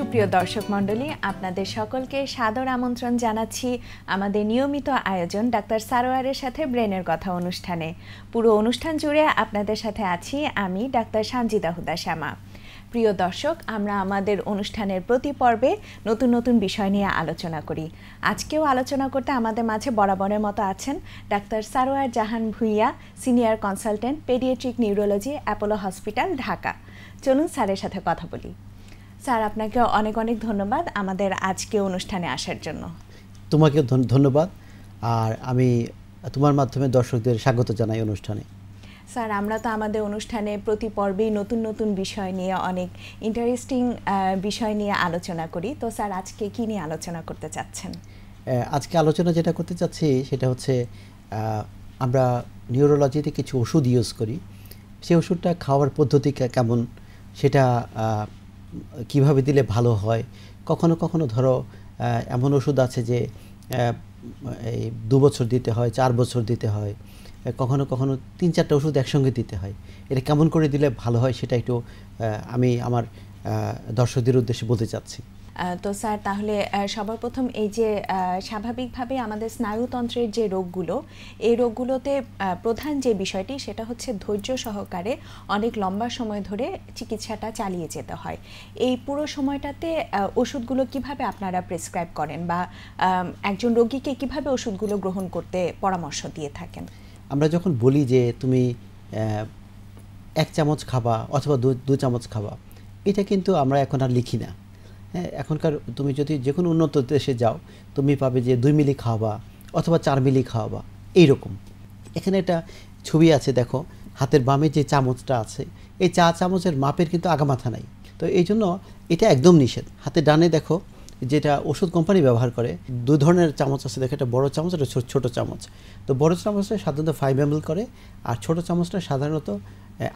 সুপ্রিয় দর্শক মণ্ডলী, আপনাদের সকলকে সাদর আমন্ত্রণ জানাচ্ছি আমাদের নিয়মিত আয়োজন ডাক্তার সারোয়ারের সাথে ব্রেনের কথা অনুষ্ঠানে। পুরো অনুষ্ঠান জুড়ে আপনাদের সাথে আছি আমি ডাক্তার সানজিদা হুদা শ্যামা প্রিয় দর্শক, আমরা আমাদের অনুষ্ঠানের প্রতি পর্বে নতুন নতুন বিষয় নিয়ে আলোচনা করি। আজকেও আলোচনা করতে আমাদের মাঝে বরাবরের মতো আছেন doctor Sarwar Jahan Bhuiyan, senior consultant paediatric neurology, Apollo hospital, Dhaka. চলুন স্যারের সাথে কথা বলি। স্যার আপনাকে অনেক অনেক ধন্যবাদ আমাদের আজকে অনুষ্ঠানে আসার জন্য। তোমাকে ধন্যবাদ। আর আমি তোমার মাধ্যমে দর্শকদের স্বাগত জানাই অনুষ্ঠানে। স্যার আমরা তো আমাদের অনুষ্ঠানে প্রতি পর্বেই নতুন নতুন বিষয় নিয়ে অনেক ইন্টারেস্টিং বিষয় নিয়ে আলোচনা করি। তো স্যার আজকে কী নিয়ে আলোচনা করতে চাচ্ছেন? আজকে আলোচনা যেটা করতে চাচ্ছি সেটা হচ্ছে আমরা নিউরোলজিতে কিছু ওষুধ ইউজ করি। সেই ওষুধটা খাওয়ার পদ্ধতি কেমন সেটা কীভাবে দিলে ভালো হয়? কখনো কখনো ধরো এমন ওষুধ আছে যে এই দু বছর দিতে হয়, চার বছর দিতে হয় কখনো কখনো তিন চারটা ওষুধ একসঙ্গে দিতে হয়। এটা কেমন করে দিলে ভালো হয় সেটা একটু আমি আমার দর্শকদের উদ্দেশ্যে বলতে চাচ্ছি। তো স্যার, তাহলে সবার প্রথম এই যে স্বাভাবিকভাবে আমাদের স্নায়ুতন্ত্রের যে রোগগুলো, এই রোগগুলোতে প্রধান যে বিষয়টি সেটা হচ্ছে ধৈর্য সহকারে অনেক লম্বা সময় ধরে চিকিৎসাটা চালিয়ে যেতে হয়। এই পুরো সময়টাতে ওষুধগুলো কীভাবে আপনারা প্রেসক্রাইব করেন বা একজন রোগীকে কীভাবে ওষুধগুলো গ্রহণ করতে পরামর্শ দিয়ে থাকেন? আমরা যখন বলি যে তুমি এক চামচ খাবা অথবা দু চামচ খাবা, এটা কিন্তু আমরা এখন আর লিখি না। এখনকার তুমি যদি যে কোনো উন্নত দেশে যাও, তুমি পাবে যে দুই মিলি খাওয়াবা অথবা চার মিলি খাওয়াবা, এইরকম। এখানে একটা ছবি আছে, দেখো, হাতের বামে যে চামচটা আছে, এই চা চামচের মাপের কিন্তু আগামাথা নাই। তো এই জন্য এটা একদম নিষেধ। হাতে ডানে দেখো, যেটা ওষুধ কোম্পানি ব্যবহার করে, দু ধরনের চামচ আছে, দেখো, একটা বড় চামচ, একটা ছোটো চামচ। তো বড় চামচটা সাধারণত ফাইভ এম করে, আর ছোট চামচটা সাধারণত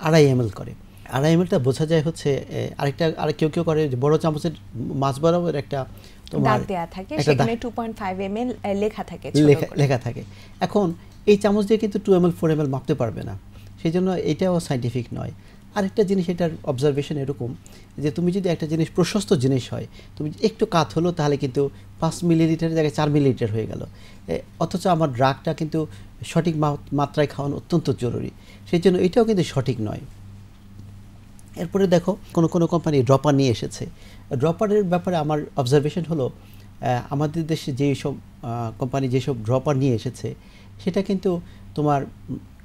আড়াই এম করে। আড়াই এমএলটা বোঝা যায় হচ্ছে আরেকটা আর কেউ কেউ করে বড় চামচের মাছ বরাবর একটা তোমার দেয়া থাকে সেখানে 2.5 এমএল লেখা থাকে লেখা থাকে। এখন এই চামচ দিয়ে কিন্তু 2 এমএল 4 এমএল মাপতে পারবে না। সেই জন্য এটাও সাইন্টিফিক নয়। আরেকটা জিনিস এটার অবজারভেশন এরকম যে তুমি যদি একটা জিনিস প্রশস্ত জিনিস হয় তুমি একটু কাত হলো তাহলে কিন্তু পাঁচ মিলিলিটারের জায়গায় চার মিলিলিটার হয়ে গেল। অথচ আমার ড্রাগটা কিন্তু সঠিক মাত্রায় খাওয়ানো অত্যন্ত জরুরি। সেই জন্য এটাও কিন্তু সঠিক নয়। এরপরে দেখো, কোনো কোনো কোম্পানি ড্রপার নিয়ে এসেছে। ড্রপারের ব্যাপারে আমার অবজারভেশন হলো আমাদের দেশে যেই সব কোম্পানি যেসব ড্রপার নিয়ে এসেছে, সেটা কিন্তু তোমার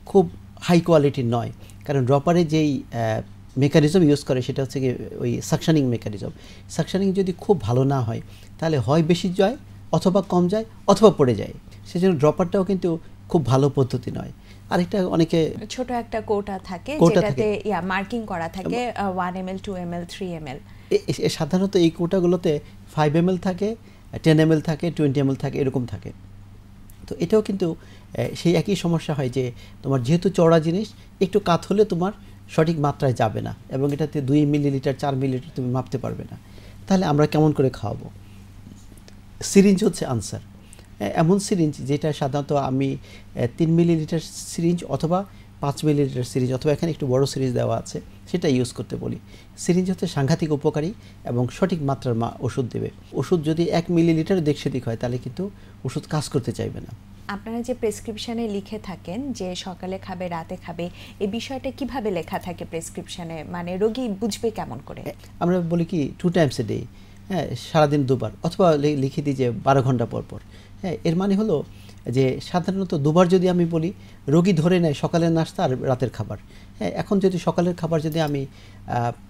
খুব হাই কোয়ালিটির নয়। কারণ ড্রপারে যেই মেকানিজম ইউজ করে, সেটা হচ্ছে কি ওই সাকশানিং মেকানিজম সাকশানিং যদি খুব ভালো না হয়, তাহলে হয় বেশি যায়, অথবা কম যায়, অথবা পড়ে যায়। সেজন্য ড্রপারটাও কিন্তু খুব ভালো পদ্ধতি নয়। আরেকটা অনেকে ছোট একটা কোটা থাকে যেটাতে ইয়া মার্কিং করা থাকে 1 ml 2 ml 3 ml সাধারণত এই কোটাগুলোতে 5 ml থাকে 10 ml থাকে 20 ml থাকে এরকম থাকে। তো এটাও কিন্তু সেই একই সমস্যা হয় যে তোমার যেহেতু চড়া জিনিস একটু কাত হলে তোমার সঠিক মাত্রায় যাবে না এবং এটাতে দুই মিলিলিটার চার মিলিলিটার তুমি মাপতে পারবে না। তাহলে আমরা কেমন করে খাওয়াবো? সিরিঞ্জ হচ্ছে আনসার এমন সিরিঞ্জ যেটা সাধারণত আমি তিন মিলিলিটার সিরিঞ্জ অথবা পাঁচ মিলিলিটার সিরিঞ্জ অথবা এখানে একটু বড় সিরিঞ্জ দেওয়া আছে সেটা ইউজ করতে বলি। সিরিঞ্জ হচ্ছে সাংঘাতিক উপকারী এবং সঠিক মাত্রার মা ওষুধ দেবে। ওষুধ যদি এক মিলিলিটার দেখ সেদিক হয় তাহলে কিন্তু ওষুধ কাজ করতে চাইবে না। আপনারা যে প্রেসক্রিপশনে লিখে থাকেন যে সকালে খাবে রাতে খাবে এই বিষয়টা কীভাবে লেখা থাকে প্রেসক্রিপশনে? মানে রোগী বুঝবে কেমন করে? আমরা বলি কি টু টাইমস এ ডে হ্যাঁ সারাদিন দুবার অথবা লিখে দিই যে বারো ঘণ্টা পর পর। হ্যাঁ এর মানে হলো যে সাধারণত দুবার যদি আমি বলি, রোগী ধরে নেয় সকালের নাস্তা আর রাতের খাবার। হ্যাঁ এখন যদি সকালের খাবার যদি আমি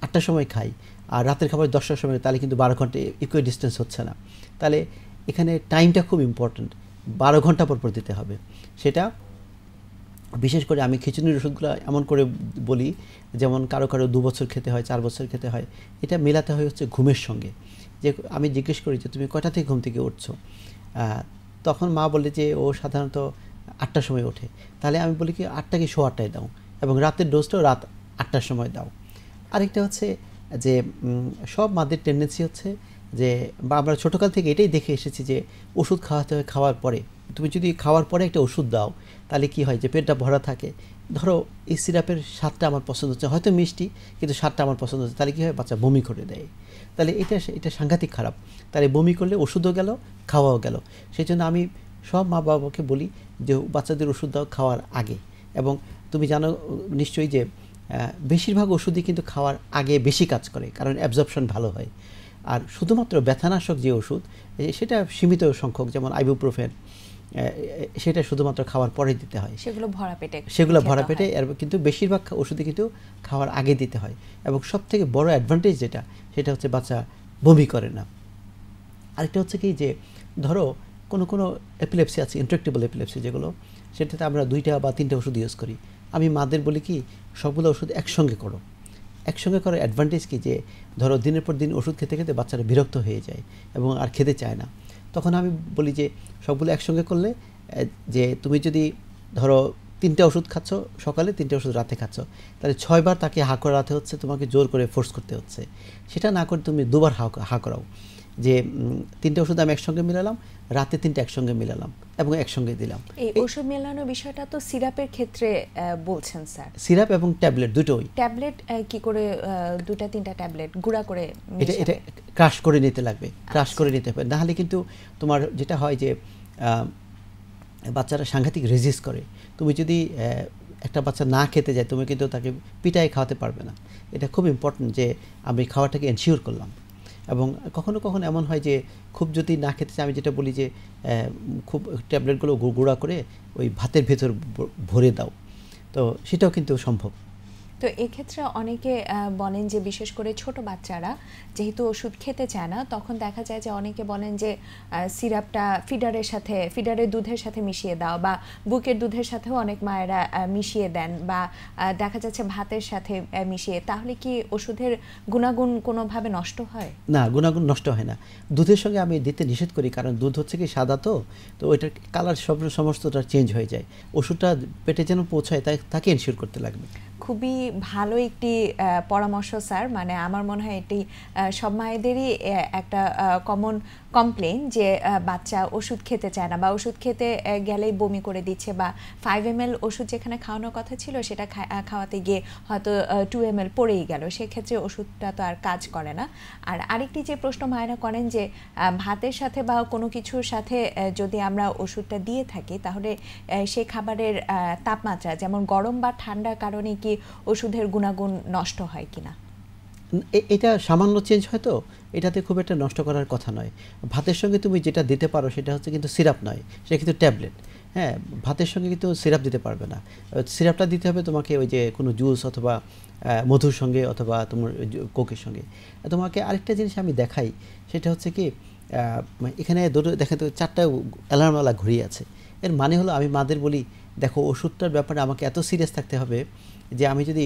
আটটার সময় খাই আর রাতের খাবার দশটার সময়, তাহলে কিন্তু বারো ঘণ্টা ইকুয়াল ডিস্টেন্স হচ্ছে না। তাহলে এখানে টাইমটা খুব ইম্পর্ট্যান্ট বারো ঘণ্টা পর পর দিতে হবে। সেটা বিশেষ করে আমি খিচুড়ির ওষুধগুলো এমন করে বলি, যেমন কারও কারও দু বছর খেতে হয়, চার বছর খেতে হয়, এটা মেলাতে হয় হচ্ছে ঘুমের সঙ্গে। যে আমি জিজ্ঞেস করি যে, তুমি কটা থেকে ঘুম থেকে উঠছো? তখন মা বলে যে, ও সাধারণত আটটার সময় ওঠে। তাহলে আমি বলি কি আটটাকে শো আটটায় দাও? এবং রাতের ডোজটাও রাত আটটার সময় দাও। আরেকটা হচ্ছে যে সব মাদের টেন্ডেন্সি হচ্ছে যে, বা আমরা ছোটোকাল থেকে এটাই দেখে এসেছি যে, ওষুধ খাওয়াতে হয় খাওয়ার পরে। তুমি যদি খাওয়ার পরে একটা ওষুধ দাও, তাহলে কি হয় যে, পেটটা ভরা থাকে। ধরো এই সিরাপের স্বাদটা আমার পছন্দ হচ্ছে, হয়তো মিষ্টি, কিন্তু স্বাদটা আমার পছন্দ হচ্ছে, তাহলে কী হয়? বাচ্চা বমি করে দেয়। তাহলে এটা এটা সাংঘাতিক খারাপ। তাহলে বমি করলে ওষুধও গেল, খাওয়াও গেল। সেই জন্য আমি সব মা বাবাকে বলি যে বাচ্চাদের ওষুধ দাও খাওয়ার আগে। এবং তুমি জানো, নিশ্চয়ই যে বেশিরভাগ ওষুধই কিন্তু খাওয়ার আগে বেশি কাজ করে, কারণ অ্যাবজর্পশন ভালো হয়। আর শুধুমাত্র ব্যথানাশক যে ওষুধ সেটা সীমিত সংখ্যক, যেমন আইবুপ্রোফেন সেটা শুধুমাত্র খাওয়ার পরে দিতে হয়। সেগুলো ভরা পেটে সেগুলো ভরা পেটে কিন্তু বেশিরভাগ ওষুধই কিন্তু খাওয়ার আগে দিতে হয়। এবং সব থেকে বড় অ্যাডভান্টেজ যেটা সেটা হচ্ছে বাচ্চা বমি করে না। আরেকটা হচ্ছে কি যে ধরো কোনো কোনো এপিলেপসি আছে ইন্ট্রাক্টেবল এপিলেপসি যেগুলো সেটাতে আমরা দুইটা বা তিনটা ওষুধ ইউজ করি। আমি মাদের বলি কি সবগুলো ওষুধ একসঙ্গে করো। একসঙ্গে করার অ্যাডভান্টেজ কি যে ধরো দিনের পর দিন ওষুধ খেতে খেতে বাচ্চারা বিরক্ত হয়ে যায় এবং আর খেতে চায় না। তখন আমি বলি যে, সবগুলো একসঙ্গে করলে যে তুমি যদি ধরো তিনটে ওষুধ খাচ্ছ সকালে, তিনটে ওষুধ রাতে খাচ্ছ, তাহলে ছয়বার তাকে হা করাতে হচ্ছে, তোমাকে জোর করে ফোর্স করতে হচ্ছে। সেটা না করে তুমি দুবার হা হা করাও। যে তিনটে ওষুধ আমি একসঙ্গে মিলালাম রাতে তিনটে একসঙ্গে মিলালাম এবং একসঙ্গে দিলাম। এই ওষুধ মেলানোর বিষয়টা তো সিরাপের ক্ষেত্রে বলছেন স্যার। সিরাপ এবং ট্যাবলেট দুটোই। ট্যাবলেট কি করে দুটা তিনটা ট্যাবলেট গুঁড়া করে এটা এটা ক্রাশ করে নিতে লাগবে ক্রাশ করে নিতে হবে। নাহলে কিন্তু তোমার যেটা হয় যে বাচ্চারা সাংঘাতিক রেজিস্ট করে। তুমি যদি একটা বাচ্চা না খেতে যায় তুমি কিন্তু তাকে পিটাই খাওয়াতে পারবে না। এটা খুব ইম্পর্টেন্ট যে আমি খাওয়াটাকে এনশিওর করলাম। এবং কখনো কখনো এমন হয় যে খুব যদি না খেতে চাই আমি যেটা বলি যে খুব ট্যাবলেটগুলো গুঁড়া করে ওই ভাতের ভেতর ভরে দাও। তো সেটাও কিন্তু সম্ভব। তো এক্ষেত্রে অনেকে বলেন যে বিশেষ করে ছোট বাচ্চারা যেহেতু ওষুধ খেতে চায় না, তখন দেখা যায় যে অনেকে বলেন যে সিরাপটা ফিডারের সাথে, ফিডারের দুধের সাথে মিশিয়ে দাও বা বুকের দুধের সাথেও অনেক মায়েরা মিশিয়ে দেন বা দেখা যাচ্ছে ভাতের সাথে মিশিয়ে, তাহলে কি ওষুধের গুণাগুণ কোনোভাবে নষ্ট হয়? না, গুণাগুণ নষ্ট হয় না। দুধের সঙ্গে আমি দিতে নিষেধ করি, কারণ দুধ হচ্ছে কি সাদা তো তো ওইটার কালার সব সমস্তটা চেঞ্জ হয়ে যায়। ওষুধটা পেটে যেন পৌঁছায়, তাই তাকে এনশিওর করতে লাগবে। খুবই ভালো একটি পরামর্শ, স্যার। মানে আমার মনে হয় এটি সব মায়েদেরই একটা কমন কমপ্লেন যে বাচ্চা ওষুধ খেতে চায় না বা ওষুধ খেতে গেলেই বমি করে দিচ্ছে বা ফাইভ এম এল ওষুধ যেখানে খাওয়ানোর কথা ছিল, সেটা খাওয়াতে গিয়ে হয়তো টু এম এল পড়েই গেল। সেক্ষেত্রে ওষুধটা তো আর কাজ করে না। আর আরেকটি যে প্রশ্ন মায়েরা করেন যে ভাতের সাথে বা কোনো কিছুর সাথে যদি আমরা ওষুধটা দিয়ে থাকি, তাহলে সে খাবারের তাপমাত্রা, যেমন গরম বা ঠান্ডার কারণে কি ওষুধের গুণাগুণ নষ্ট হয় কিনা? এটা সামান্য চেঞ্জ হয় তো এটাতে খুব একটা নষ্ট করার কথা নয়। ভাতের সঙ্গে তুমি যেটা দিতে পারো সেটা হচ্ছে কিন্তু সিরাপ নয়, সেটা কিন্তু ট্যাবলেট হ্যাঁ ভাতের সঙ্গে কিন্তু সিরাপ দিতে পারবে না। সিরাপটা দিতে হবে তোমাকে ওই যে কোনো জুস অথবা মধুর সঙ্গে অথবা তোমার কোকের সঙ্গে। তোমাকে আরেকটা জিনিস আমি দেখাই, সেটা হচ্ছে কি এখানে দুটো দেখা তো চারটা অ্যালার্মওয়ালা ঘড়ি আছে। এর মানে হলো আমি মাদের বলি, দেখো, ওষুধটার ব্যাপারে আমাকে এত সিরিয়াস থাকতে হবে যে আমি যদি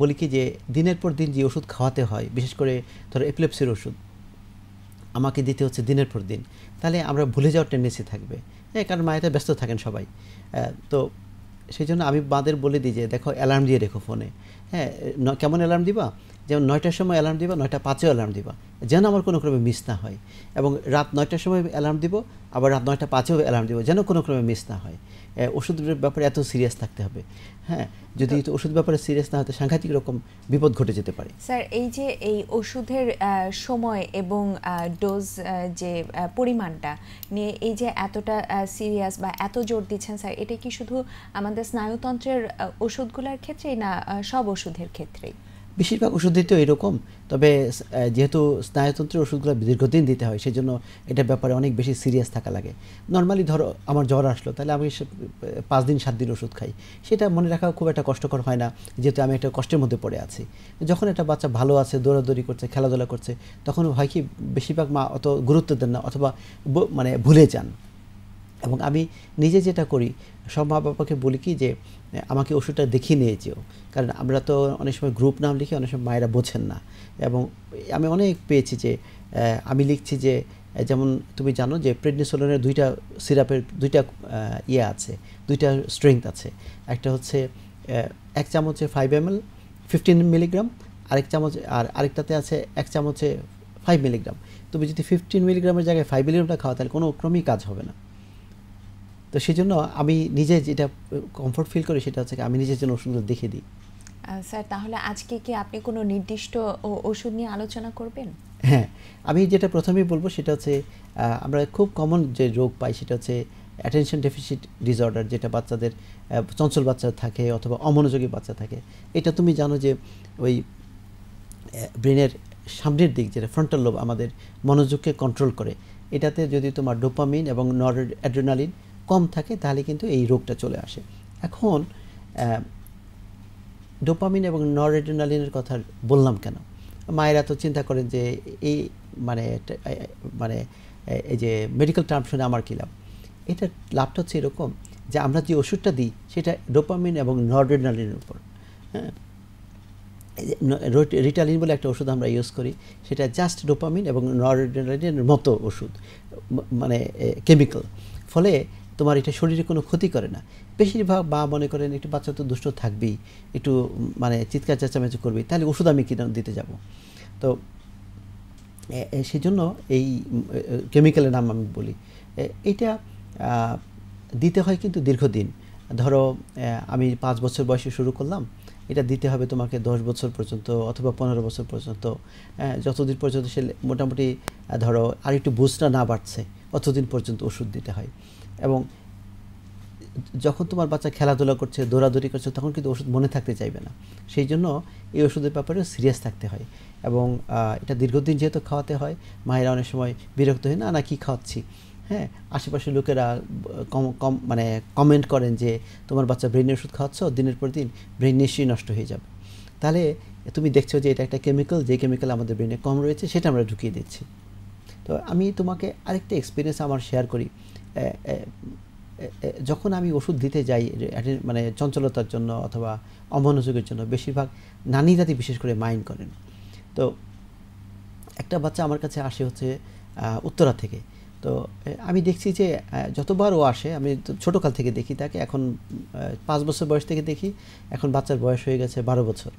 বলি কি যে দিনের পর দিন যে ওষুধ খাওয়াতে হয়, বিশেষ করে ধরো এপিলেপসির ওষুধ, আমাকে দিতে হচ্ছে দিনের পর দিন, তাহলে আমরা ভুলে যাওয়ার টেন্ডেন্সি থাকবে। হ্যাঁ কারণ মায়েরা ব্যস্ত থাকেন সবাই। তো সেই জন্য আমি বাঁদের বলে দিই যে, দেখো অ্যালার্ম দিয়ে রেখো ফোনে হ্যাঁ কেমন অ্যালার্ম দিবা? যেমন নয়টার সময় অ্যালার্ম দিবা নয়টা পাঁচেও অ্যালার্ম দিবা। যেন আমার কোনো ক্রমে মিস না হয়। এবং রাত নয়টার সময় অ্যালার্ম দিব আবার রাত নয়টা পাঁচেও অ্যালার্ম দিব যেন কোনো ক্রমে মিস না হয়। ওষুধের ব্যাপারে এত সিরিয়াস থাকতে হবে। হ্যাঁ যদি ওষুধ ব্যাপারে সিরিয়াস না হতে সাংঘাতিক রকম বিপদ ঘটে যেতে পারে। স্যার এই যে এই ওষুধের সময় এবং ডোজ যে পরিমাণটা নিয়ে এই যে এতটা সিরিয়াস বা এত জোর দিচ্ছেন স্যার এটা কি শুধু আমাদের স্নায়ুতন্ত্রের ওষুধগুলোর ক্ষেত্রেই না সব ওষুধের ক্ষেত্রেই? বেশিরভাগ ওষুধই তো এরকম, তবে যেহেতু স্নায়ুতন্ত্রের ওষুধগুলো দীর্ঘদিন দিতে হয় সেই জন্য এটার ব্যাপারে অনেক বেশি সিরিয়াস থাকা লাগে। নর্মালি ধরো, আমার জ্বর আসলো, তাহলে আমি পাঁচ দিন, সাত দিন ওষুধ খাই। সেটা মনে রাখা খুব একটা কষ্টকর হয় না, যেহেতু আমি একটা কষ্টের মধ্যে পড়ে আছি। যখন একটা বাচ্চা ভালো আছে, দৌড়াদৌড়ি করছে, খেলাধুলা করছে, তখন হয় কি, বেশিরভাগ মা অত গুরুত্ব দেন না, অথবা মানে ভুলে যান। এবং আমি নিজে যেটা করি সব মা বাবাকে বলি কি যে, আমাকে ওষুধটা দেখিয়ে নিয়ে যেও। কারণ আমরা তো অনেক সময় গ্রুপ নাম লিখি অনেক সময় মায়েরা বোঝেন না। এবং আমি অনেক পেয়েছি যে আমি লিখছি যে, যেমন তুমি জানো যে প্রেডনিসোলনের দুইটা সিরাপের দুইটা ইয়ে আছে, দুইটা স্ট্রেংথ আছে। একটা হচ্ছে এক চামচে five M L fifteen milligram আরেক চামচ, আর আরেকটাতে আছে এক চামচে ফাইভ মিলিগ্রাম তুমি যদি ফিফটিন মিলিগ্রামের জায়গায় ফাইভ মিলিগ্রামটা খাও, তাহলে কোনো ক্রমেই কাজ হবে না। তো সেই জন্য আমি নিজে যেটা কমফোর্ট ফিল করি সেটা হচ্ছে আমি নিজের জন্য ওষুধগুলো দেখে দিই। স্যার তাহলে আজকে কি আপনি কোনো নির্দিষ্ট ওষুধ নিয়ে আলোচনা করবেন? হ্যাঁ আমি যেটা প্রথমেই বলব সেটা হচ্ছে আমরা খুব কমন যে রোগ পাই সেটা হচ্ছে অ্যাটেনশন ডেফিসিট ডিসঅর্ডার যেটা বাচ্চাদের চঞ্চল বাচ্চা থাকে অথবা অমনোযোগী বাচ্চা থাকে। এটা তুমি জানো যে ওই ব্রেনের সামনের দিক যেটা ফ্রন্টাল লোব আমাদের মনোযোগকে কন্ট্রোল করে এটাতে যদি তোমার ডোপামিন এবং নর অ্যাড্রেনালিন কম থাকে, তাহলে কিন্তু এই রোগটা চলে আসে। এখন ডোপামিন এবং নর অ্যাড্রেনালিনের কথা বললাম কেন? মায়েরা তো চিন্তা করেন যে, এই মানে মানে এই যে মেডিকেল টার্ম শুনে আমার কী লাভ? এটার লাভটা হচ্ছে এরকম যে, আমরা যে ওষুধটা দিই, সেটা ডোপামিন এবং নরডেনালিনের উপর। হ্যাঁ? রিটালিন বলে একটা ওষুধ আমরা ইউজ করি, সেটা জাস্ট ডোপামিন এবং নরডেনালিনের মতো ওষুধ মানে কেমিক্যাল ফলে তোমার এটা শরীরে কোনো ক্ষতি করে না। বেশিরভাগ বা মনে করেন একটু বাচ্চা তো দুষ্ট থাকবেই, একটু মানে চিৎকার চেঁচামেচি করবে তাহলে ওষুধ আমি কিনে দিতে যাব। তো সেই জন্য এই কেমিক্যালের নাম আমি বলি। এটা দিতে হয় কিন্তু দীর্ঘদিন। ধরো আমি পাঁচ বছর বয়সে শুরু করলাম, এটা দিতে হবে তোমাকে দশ বছর পর্যন্ত অথবা পনেরো বছর পর্যন্ত। যতদিন পর্যন্ত সে মোটামুটি, ধরো, আর একটু বুঝটা না বাড়ছে, অতদিন পর্যন্ত ওষুধ দিতে হয়। এবং যখন তোমার বাচ্চা খেলাধুলা করছে, দৌড়াদৌড়ি করছে, তখন কিন্তু ওষুধ মনে থাকতে চাইবে না। সেই জন্য এই ওষুধের ব্যাপারে সিরিয়াস থাকতে হয় এবং এটা দীর্ঘদিন যেহেতু খাওয়াতে হয়, মায়েরা অনেক সময় বিরক্ত হয়, না না, কী খাওয়াচ্ছি? হ্যাঁ আশেপাশের লোকেরা কম কম মানে কমেন্ট করেন যে, তোমার বাচ্চা ব্রেনের ওষুধ খাওয়াচ্ছ, দিনের পর দিন ব্রেন নিশ্চয়ই নষ্ট হয়ে যাবে। তাহলে তুমি দেখছ যে, এটা একটা কেমিক্যাল যে কেমিক্যাল আমাদের ব্রেনে কম রয়েছে, সেটা আমরা ঢুকিয়ে দিচ্ছি। তো আমি তোমাকে আরেকটা এক্সপিরিয়েন্স আমার শেয়ার করি। যখন আমি ওষুধ দিতে যাই মানে চঞ্চলতার জন্য অথবা অমনোযোগের জন্য, বেশিরভাগ নানি দাদি বিশেষ করে মাইন্ড করেন। তো একটা বাচ্চা আমার কাছে আসে হচ্ছে উত্তরা থেকে। তো আমি দেখছি যে যতবার ও আসে, আমি ছোটোকাল থেকে দেখি তাকে, এখন পাঁচ বছর বয়স থেকে দেখি, এখন বাচ্চার বয়স হয়ে গেছে বারো বছর।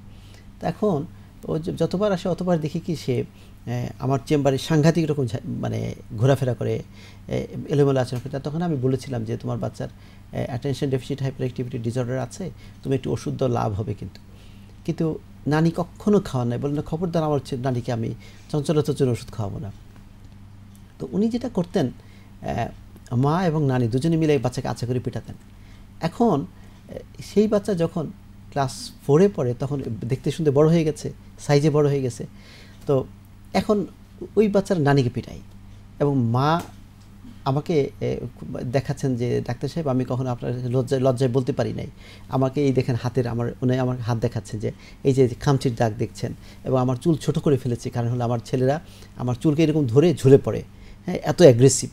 তো এখন ও যতবার আসে, অতবার দেখি কি সে আমার চেম্বারে সাংঘাতিক রকম মানে ঘোরাফেরা করে এলোমেলো আচরণ করে। তখন আমি বলেছিলাম যে, তোমার বাচ্চার attention deficit hyperactivity disorder আছে, তুমি একটু ওষুধ লাভ হবে কিন্তু। কিন্তু নানি কখনো খাওয়ান নাই। বললেন খবরদার, আমার নানিকে আমি চঞ্চলতার জন্য ওষুধ খাওয়াবো না। তো উনি যেটা করতেন মা এবং নানি দুজনে মিলে বাচ্চাকে আচ্ছা করে পিটাতেন। এখন সেই বাচ্চা যখন ক্লাস ফোরে পড়ে, তখন দেখতে শুনতে বড় হয়ে গেছে সাইজে বড় হয়ে গেছে। তো এখন ওই বাচ্চার নানিকে পিটাই। এবং মা আমাকে দেখাচ্ছেন যে, ডাক্তার সাহেব, আমি কখনো আপনার লজ্জায় লজ্জায় বলতে পারি নাই। আমাকে এই দেখেন হাতের আমার, উনি আমার হাত দেখাচ্ছেন যে, এই যে, খামচির দাগ দেখছেন। এবং আমার চুল ছোট করে ফেলেছি। কারণ হলো আমার ছেলেরা, আমার চুলকে এরকম ধরে ঝুলে পড়ে। হ্যাঁ এত অ্যাগ্রেসিভ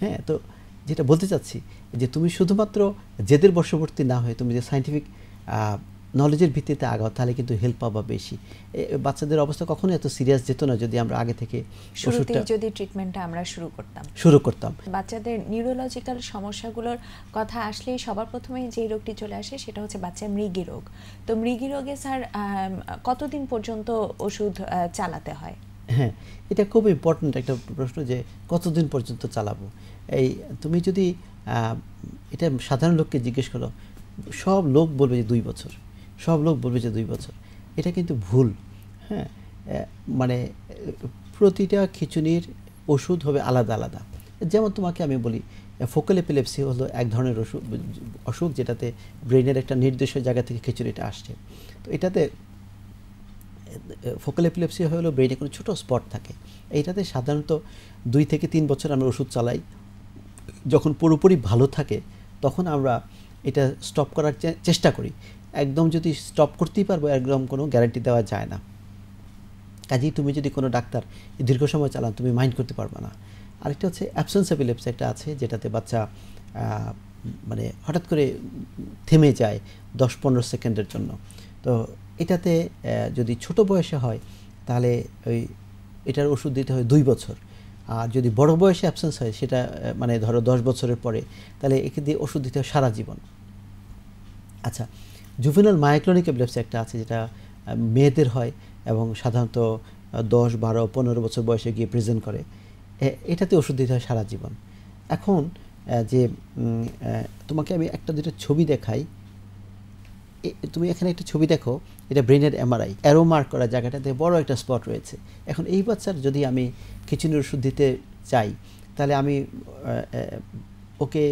হ্যাঁ তো যেটা বলতে চাচ্ছি, যে তুমি শুধুমাত্র জেদের বর্ষবর্তী না হয়ে, তুমি যে সাইন্টিফিক নলেজের ভিত্তিতে আগাও তাহলে কিন্তু হেল্প পাবা বেশি। বাচ্চাদের অবস্থা কখনো এত সিরিয়াস যেত না যদি আমরা আগে থেকে যদি ট্রিটমেন্টটা আমরা শুরু করতাম। শুরু করতাম। বাচ্চাদের নিউরোলজিক্যাল সমস্যাগুলোর কথা আসলেই সবার প্রথমে যে রোগটি চলে আসে সেটা হচ্ছে বাচ্চার মৃগী রোগ। তো মৃগী রোগে স্যার কতদিন পর্যন্ত ওষুধ চালাতে হয়? হ্যাঁ এটা খুব ইম্পর্ট্যান্ট একটা প্রশ্ন যে কতদিন পর্যন্ত চালাবো? এই তুমি যদি এটা সাধারণ লোককে জিজ্ঞেস করো সব লোক বলবে যে দুই বছর। সব লোক বলবে যে দুই বছর। এটা কিন্তু ভুল। হ্যাঁ? মানে প্রতিটা খিচুনির ওষুধ হবে আলাদা আলাদা। যেমন তোমাকে আমি বলি ফোকাল এপিলেপসি হলো এক ধরনের অসুখ অসুখ যেটাতে ব্রেনের একটা নির্দিষ্ট জায়গা থেকে খিচুড়িটা আসছে। তো এটাতে ফোকাল এপিলেপসি হলো ব্রেনে কোনো ছোটো স্পট থাকে। এইটাতে সাধারণত দুই থেকে তিন বছর আমরা ওষুধ চালাই। যখন পুরোপুরি ভালো থাকে, তখন আমরা এটা স্টপ করার চেষ্টা করি। একদম যদি স্টপ করতেই পারব, একদম কোনো গ্যারান্টি দেওয়া যায় না। কাজেই তুমি যদি কোনো ডাক্তার দীর্ঘ সময় চালান তুমি মাইন্ড করতে পারবে না। আরেকটা হচ্ছে অ্যাবসেন্স এপিলেপসি একটা আছে, যেটাতে বাচ্চা মানে হঠাৎ করে থেমে যায় দশ পনেরো সেকেন্ডের জন্য। তো এটাতে যদি ছোট বয়সে হয়, তাহলে ওই এটার ওষুধ দিতে হয় দুই বছর। আর যদি বড় বয়সে অ্যাবসেন্স হয়, সেটা মানে ধরো দশ বছরের পরে, তাহলে একে দিয়ে ওষুধ দিতে হয় সারা জীবন। আচ্ছা জুভেনাল মাইক্লোনিক এপিলেপসি একটা আছে যেটা মেয়েদের হয় এবং সাধারণত দশ, বারো, পনেরো বছর বয়সে গিয়ে প্রেজেন্ট করে। এটাতে ওষুধ দিতে হয় সারা জীবন। এখন যে তোমাকে আমি একটা দুটো ছবি দেখাই। তুমি এখানে একটা ছবি দেখো, এটা ব্রেনের এমআরআই অ্যারো মার্ক করা জায়গাটাতে বড় একটা স্পট রয়েছে। এখন এই বাচ্চার যদি আমি খিচুনির ওষুধ দিতে চাই, তাহলে আমি ওকে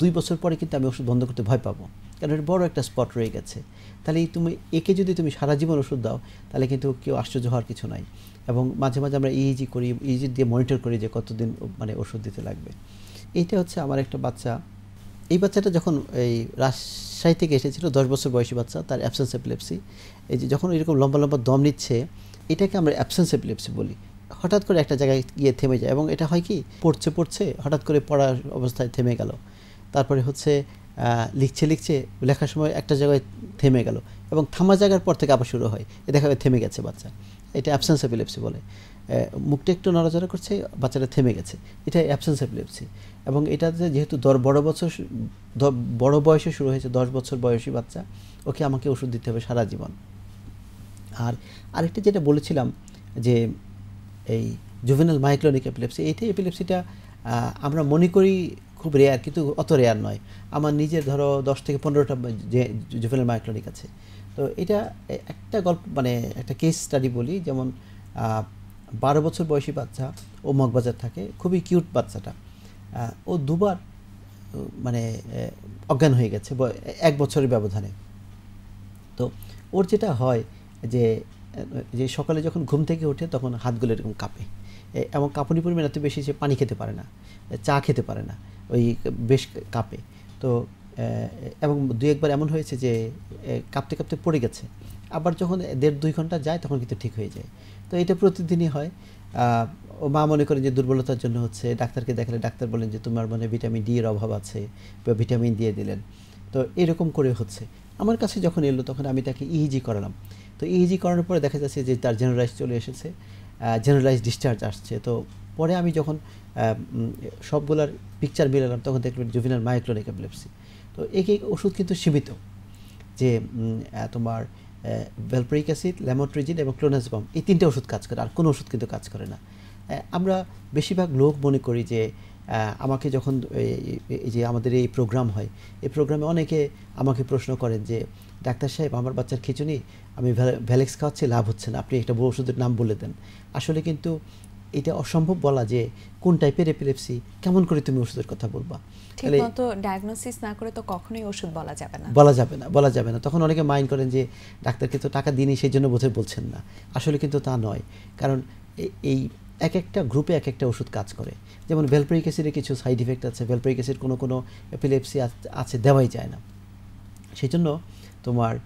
দুই বছর পরে কিন্তু আমি ওষুধ বন্ধ করতে ভয় পাবো। কারণ এর বড় একটা স্পট রয়ে গেছে। তাহলে তুমি, একে যদি তুমি সারা জীবন ওষুধ দাও, তাহলে কিন্তু কেউ আশ্চর্য হওয়ার কিছু নাই। এবং মাঝে মাঝে আমরা ইজি করি ইজি দিয়ে মনিটর করি যে কতদিন মানে ওষুধ দিতে লাগবে। এইটা হচ্ছে আমার একটা বাচ্চা। এই বাচ্চাটা যখন এই রাজশাহী থেকে এসেছিল, দশ বছর বয়সী বাচ্চা, তার অ্যাবসেন্স এপিলেপসি এই যে যখন এরকম লম্বা লম্বা দম নিচ্ছে, এটাকে আমরা অ্যাবসেন্স এপিলেপসি বলি। হঠাৎ করে একটা জায়গায় গিয়ে থেমে যায়। এবং এটা হয় কি, পড়ছে পড়ছে, হঠাৎ করে পড়ার অবস্থায় থেমে গেল। তারপরে হচ্ছে লিখছে লিখছে, লেখার সময় একটা জায়গায় থেমে গেল এবং থামা জায়গার পর থেকে আবার শুরু হয়। এ দেখা থেমে গেছে বাচ্চা। এটা অ্যাবসেন্স এপিলেপসি বলে। মুখটা একটু নড়াচড়া করছে, বাচ্চাটা থেমে গেছে। এটা অ্যাবসেন্স এপিলেপসি এবং এটাতে যেহেতু দর, বড় বছর বড় বয়সে শুরু হয়েছে, দশ বছর বয়সী বাচ্চা, ওকে আমাকে ওষুধ দিতে হবে সারা জীবন। আর আরেকটা যেটা বলেছিলাম যে এই জুভেনাল মাইক্লোনিক এপিলেপসি এইটাই এপিলেপসিটা আমরা মনে করি খুব রেয়ার কিন্তু অত রেয়ার নয়। আমার নিজের ধরো দশ থেকে পনেরোটা যে জুভেনাল মাইক্লোনিক আছে। তো এটা একটা গল্প মানে একটা কেস স্টাডি বলি, যেমন বারো বছর বয়সী বাচ্চা, ও মগবাজার থাকে, খুবই কিউট বাচ্চাটা। ও দুবার মানে অজ্ঞান হয়ে গেছে এক বছরের ব্যবধানে। তো ওর যেটা হয় যে যে সকালে যখন ঘুম থেকে ওঠে, তখন হাতগুলো এরকম কাঁপে। এবং কাঁপুনি পরিমাণ এত বেশি সে পানি খেতে পারে না, চা খেতে পারে না। ওই বেশ কাঁপে। তো এবং দুই একবার এমন হয়েছে যে কাঁপতে কাঁপতে পড়ে গেছে। আবার যখন দেড় দুই ঘণ্টা যায়, তখন কিন্তু ঠিক হয়ে যায়। তো এটা প্রতিদিনই হয়। ও মা মনে করেন যে, দুর্বলতার জন্য হচ্ছে ডাক্তারকে দেখালে ডাক্তার বলেন যে, তোমার মানে ভিটামিন ডি এর অভাব আছে বা ভিটামিন দিয়ে দিলেন। তো এরকম করে হচ্ছে। আমার কাছে যখন এলো, তখন আমি তাকে ইইজি করালাম। তো ইইজি করানোর পরে দেখা যাচ্ছে যে, তার জেনারেলাইজ চলে এসেছে। জেনারেলাইজ ডিসচার্জ আসছে। তো পরে আমি যখন সবগুলার পিকচার মিলালাম তখন দেখলাম জুভিনাল মাইক্লোনিক এপিলেপসি তো এই এই ওষুধ কিন্তু সীমিত, যে তোমার ভেলপ্রিক অ্যাসিড ল্যামোট্রিজিন এবং ক্লোনাজবাম এই তিনটে ওষুধ কাজ করে, আর কোনো ওষুধ কিন্তু কাজ করে না। আমরা বেশিরভাগ লোক মনে করি যে আমাকে যখন এই- যে আমাদের এই প্রোগ্রাম হয়, এই প্রোগ্রামে অনেকে আমাকে প্রশ্ন করেন যে, ডাক্তার সাহেব, আমার বাচ্চার খিচুনি, আমি ভ্যালে- ভ্যালেক্স খাওয়াচ্ছি, লাভ হচ্ছে না, আপনি একটা ওষুধের নাম বলে দেন। আসলে কিন্তু এটা অসম্ভব বলা যে কোন টাইপের এপিলেপসি কেমন করে তুমি ওষুধের কথা বলবা? ঠিক মতো ডায়াগনোসিস না করে তো কখনোই ওষুধ বলা যাবে না। বলা যাবে না বলা যাবে না। তখন অনেকে মাইন্ড করেন যে ডাক্তারকে তো টাকা দিনই সেই জন্য বোধহয় বলছেন না। আসলে কিন্তু তা নয়। কারণ এই এক একটা গ্রুপে এক একটা ওষুধ কাজ করে। যেমন ভেলপ্রিক অ্যাসিডের কিছু সাইড ইফেক্ট আছে ভেলপ্রিক অ্যাসিড কোনো কোনো এপিলেপসি আছে দেওয়াই যায় না। সেই জন্য তোমার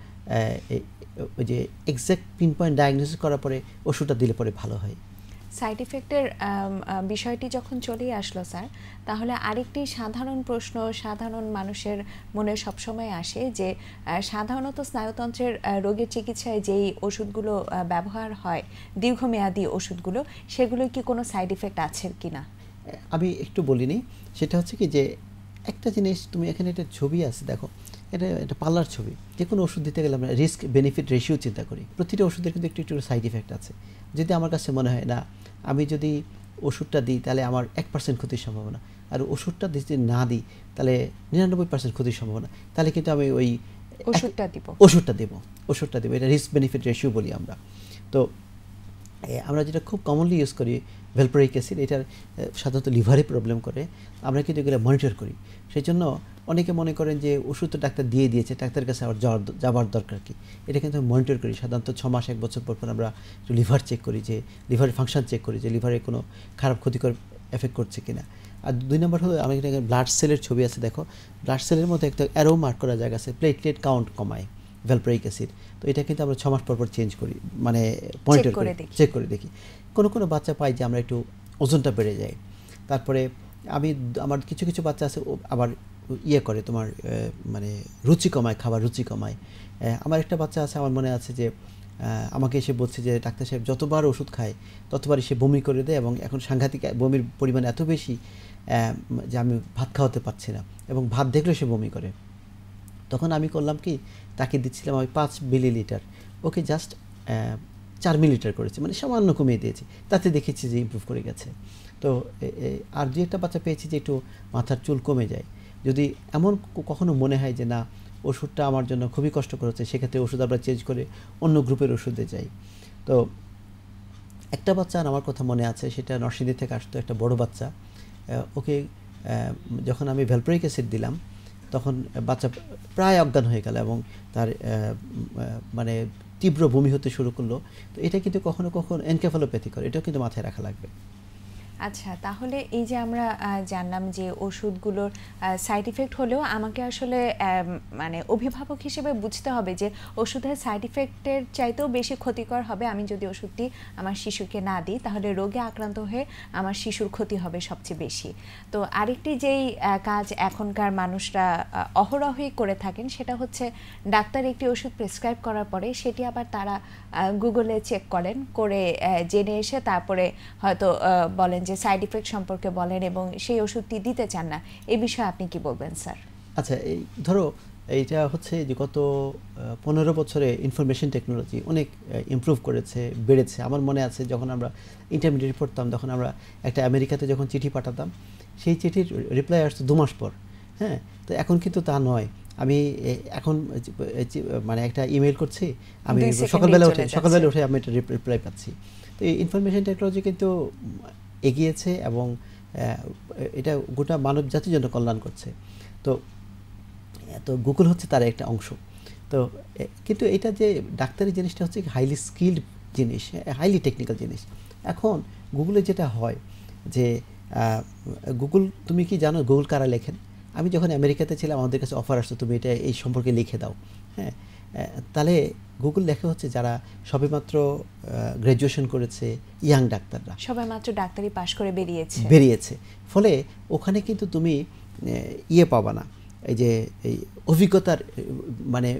ওই যে এক্স্যাক্ট পিন পয়েন্ট ডায়াগনোসিস করার পরে ওষুধটা দিলে পরে ভালো হয়। সাইড ইফেক্টের বিষয়টি যখন চলে আসলো স্যার, তাহলে আরেকটি সাধারণ প্রশ্ন সাধারণ মানুষের মনে সবসময় আসে যে সাধারণত স্নায়ুতন্ত্রের রোগের চিকিৎসায় যেই ওষুধগুলো ব্যবহার হয়, দীর্ঘমেয়াদী ওষুধগুলো সেগুলোর কি কোনো সাইড ইফেক্ট আছে কিনা? আমি একটু বলিনি। সেটা হচ্ছে কি যে, একটা জিনিস তুমি এখানে একটা ছবি আছে, দেখো। এটা একটা পার্লার ছবি। যে কোনো ওষুধ দিতে গেলে আমরা রিস্ক বেনিফিট রেশিও চিন্তা করি। প্রতিটা ওষুধের কিন্তু একটু একটু সাইড ইফেক্ট আছে। যদি আমার কাছে মনে হয় না আমি যদি ওষুধটা দিই তাহলে আমার এক পার্সেন্ট ক্ষতির সম্ভাবনা। আর ওষুধটা যদি না দিই তাহলে নিরানব্বই পার্সেন্ট ক্ষতির সম্ভাবনা। তাহলে কিন্তু আমি ওই ওষুধটা দিব। ওষুধটা দেবো ওষুধটা দেবো। এটা রিস্ক বেনিফিট রেশিও বলি আমরা। তো আমরা যেটা খুব কমনলি ইউজ করি ভেলপোরিক অ্যাসিড এটার সাধারণত লিভারে প্রবলেম করে। আমরা কিন্তু এগুলো মনিটর করি। সেই জন্য অনেকে মনে করেন যে ওষুধ তো ডাক্তার দিয়ে দিয়েছে ডাক্তারের কাছে আবার যাওয়ার যাবার দরকার কি? এটা কিন্তু মনিটর করি। সাধারণত ছ মাস এক বছর পর পর আমরা একটু লিভার চেক করি যে লিভারের ফাংশন চেক করি যে লিভারে কোনো খারাপ ক্ষতিকর এফেক্ট করছে কিনা। আর দুই নম্বর হলো আমি এখানে ব্লাড সেলের ছবি আছে দেখো। ব্লাড সেলের মধ্যে একটা অ্যারো মার্ক করা জায়গা আছে প্লেটলেট কাউন্ট কমায় ভেলপ্রাইক অ্যাসিড তো এটা কিন্তু আমরা ছ মাস পর পর চেঞ্জ করি মানে মনিটর করে চেক করে দেখি। কোনো কোনো বাচ্চা পাই যে আমরা একটু ওজনটা বেড়ে যায়। তারপরে আমি আমার কিছু কিছু বাচ্চা আছে ও আবার ইয়ে করে তোমার মানে রুচি কমায়, খাবার রুচি কমায়। আমার একটা বাচ্চা আছে, আমার মনে আছে যে আমাকে এসে বলছে যে, ডাক্তার সাহেব, যতবার ওষুধ খায়, ততবারই সে বমি করে দেয় এবং এখন সাংঘাতিক, বমির পরিমাণ এত বেশি যে আমি ভাত খাওয়াতে পারছি না এবং ভাত দেখলেও সে বমি করে। তখন আমি করলাম কি, তাকে দিচ্ছিলাম আমি পাঁচ মিলিলিটার। ওকে জাস্ট চার মিলিলিটার করেছে মানে সামান্য কমিয়ে দিয়েছি। তাতে দেখেছি যে ইমপ্রুভ করে গেছে। তো আর দু একটা বাচ্চা পেয়েছি যে একটু মাথার চুল কমে যায়। যদি এমন কখনো মনে হয় যে না, ওষুধটা আমার জন্য খুবই কষ্টকর হচ্ছে, সেক্ষেত্রে ওষুধ আমরা চেঞ্জ করে অন্য গ্রুপের ওষুধে যাই। তো একটা বাচ্চা আমার কথা মনে আছে, সেটা নরসিংদী থেকে আসতো একটা বড় বাচ্চা। ওকে যখন আমি ভ্যালপ্রিক অ্যাসিড দিলাম, তখন বাচ্চা প্রায় অজ্ঞান হয়ে গেল এবং তার মানে তীব্র বমি হতে শুরু করল। তো এটা কিন্তু কখনো কখনো এনকেফালোপ্যাথি করে, এটাও কিন্তু মাথায় রাখা লাগবে। আচ্ছা তাহলে এই যে আমরা জানলাম যে ওষুধগুলোর সাইড ইফেক্ট হলেও আমাকে আসলে মানে অভিভাবক হিসেবে বুঝতে হবে যে ওষুধের সাইড ইফেক্টের চাইতেও বেশি ক্ষতিকর হবে আমি যদি ওষুধটি আমার শিশুকে না দিই, তাহলে রোগে আক্রান্ত হয়ে আমার শিশুর ক্ষতি হবে সবচেয়ে বেশি। তো আরেকটি যেই কাজ এখনকার মানুষরা অহরহই করে থাকেন সেটা হচ্ছে ডাক্তার একটি ওষুধ প্রেসক্রাইব করার পরে সেটি আবার তারা গুগলে চেক করেন, করে জেনে এসে তারপরে হয়তো বলেন যে সাইড ইফেক্ট সম্পর্কে বলেন এবং সেই ওষুধটি দিতে চান না এই বিষয়ে আপনি কি বলবেন স্যার? আচ্ছা এই ধরো এইটা হচ্ছে যে গত পনেরো বছরে ইনফরমেশন টেকনোলজি অনেক ইমপ্রুভ করেছে বেড়েছে। আমার মনে আছে যখন আমরা ইন্টারমিডিয়েট পড়তাম তখন আমরা একটা আমেরিকাতে যখন চিঠি পাঠাতাম সেই চিঠির রিপ্লাই আসতো দু মাস পর হ্যাঁ? তো এখন কিন্তু তা নয়। আমি এখন মানে একটা ইমেল করছি আমি সকালবেলা উঠে সকালবেলা উঠে আমি একটা রিপ্লাই পাচ্ছি। তো এই ইনফরমেশন টেকনোলজি কিন্তু এগিয়েছে এবং এটা গোটা মানব জাতির জন্য কল্যাণ করছে। তো তো গুগল হচ্ছে তার একটা অংশ। তো কিন্তু এটা যে ডাক্তারি জিনিসটা হচ্ছে হাইলি স্কিল্ড জিনিস হাইলি টেকনিক্যাল জিনিস। এখন গুগলে যেটা হয় যে গুগল, তুমি কি জানো গুগল কারা লেখেন? আমি যখন আমেরিকাতে ছিলাম, আমাদের কাছে অফার আসতো, তুমি এটা এই সম্পর্কে লিখে দাও। হ্যাঁ তাহলে গুগল লেখা হচ্ছে যারা সবেমাত্র গ্র্যাজুয়েশন করেছে ইয়াং ডাক্তাররা। সবেমাত্র ডাক্তারি পাশ করে বেরিয়েছে। বেরিয়েছে। ফলে ওখানে কিন্তু তুমি ইয়ে পাবা না। এই যে এই অভিজ্ঞতার মানে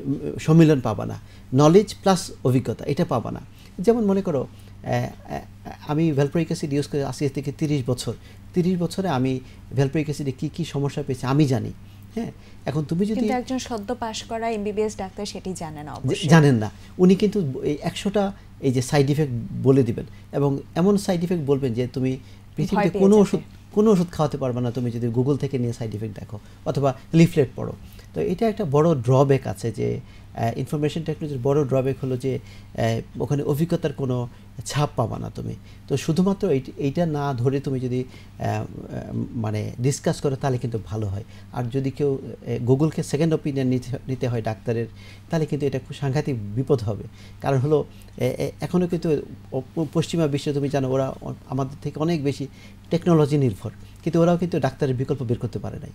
সম্মিলন পাবা না। নলেজ প্লাস অভিজ্ঞতা এটা পাবা না। যেমন মনে করো আমি ভ্যালপ্রিক অ্যাসিড ইউজ করে আশি থেকে তিরিশ বছর। তিরিশ বছরে আমি ভ্যালপ্রিক অ্যাসিডে কী কী সমস্যা পেয়েছি আমি জানি। হ্যাঁ এখন তুমি যদি কিন্তু একজন সদ্য পাশ করা এমবিবিএস ডাক্তার সেটি জানেন না জানেন না। উনি কিন্তু এই একশোটা এই যে সাইড ইফেক্ট বলে দিবেন। এবং এমন সাইড ইফেক্ট বলবেন যে তুমি পৃথিবীতে কোনো ওষুধ কোনো ওষুধ খাওয়াতে পারবে না। তুমি যদি গুগল থেকে নিয়ে সাইড ইফেক্ট দেখো অথবা লিফলেট পড়ো। তো এটা একটা বড় ড্রব্যাক আছে যে ইনফরমেশন টেকনোলজির বড় ড্রব্যাক হলো যে ওখানে অভিজ্ঞতার কোনো ছাপ পাবা না তুমি। তো শুধুমাত্র এইটা না ধরে তুমি যদি মানে ডিসকাস করো তাহলে কিন্তু ভালো হয়। আর যদি কেউ গুগলকে সেকেন্ড ওপিনিয়ন নিতে হয় ডাক্তারের, তাহলে কিন্তু এটা খুব সাংঘাতিক বিপদ হবে। কারণ হলো এখনও কিন্তু পশ্চিমা বিশ্বে তুমি জানো, ওরা আমাদের থেকে অনেক বেশি টেকনোলজি নির্ভর। কিন্তু ওরাও কিন্তু ডাক্তারের বিকল্প বের করতে পারে নাই।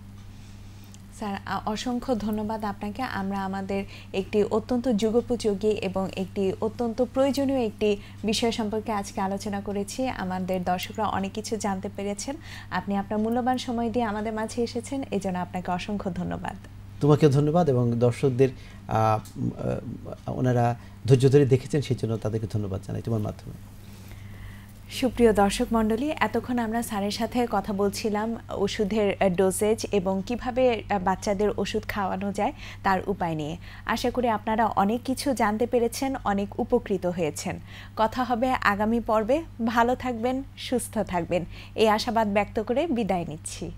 স্যার অসংখ্য ধন্যবাদ আপনাকে। আমরা আমাদের একটি অত্যন্ত যুগোপযোগী এবং একটি অত্যন্ত প্রয়োজনীয় একটি বিষয় সম্পর্কে আজকে আলোচনা করেছি। আমাদের দর্শকরা অনেক কিছু জানতে পেরেছেন। আপনি আপনার মূল্যবান সময় দিয়ে আমাদের মাঝে এসেছেন। এই জন্য আপনাকে অসংখ্য ধন্যবাদ। তোমাকে ধন্যবাদ এবং দর্শকদের ওনারা ধৈর্য ধরে দেখেছেন, সেই জন্য তাদেরকে ধন্যবাদ জানাই তোমার মাধ্যমে। সুপ্রিয় দর্শক মণ্ডলী, এতক্ষণ আমরা স্যারের সাথে কথা বলছিলাম ওষুধের ডোজেজ এবং কীভাবে বাচ্চাদের ওষুধ খাওয়ানো যায় তার উপায় নিয়ে। আশা করি আপনারা অনেক কিছু জানতে পেরেছেন, অনেক উপকৃত হয়েছেন। কথা হবে আগামী পর্বে। ভালো থাকবেন, সুস্থ থাকবেন। এই আশাবাদ ব্যক্ত করে বিদায় নিচ্ছি।